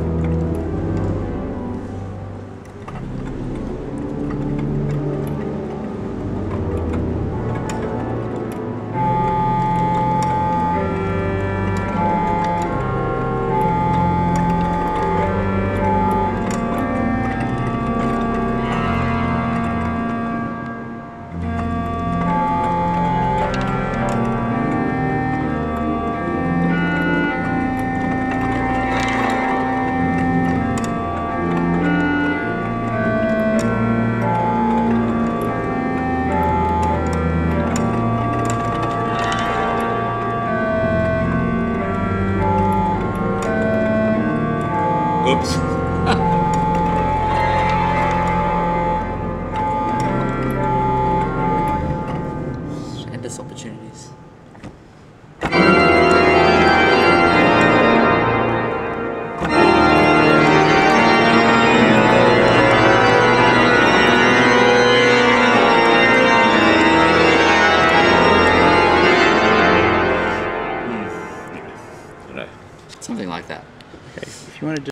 Bye. Oops. Endless opportunities. Hmm. Something like that. Okay. If you want to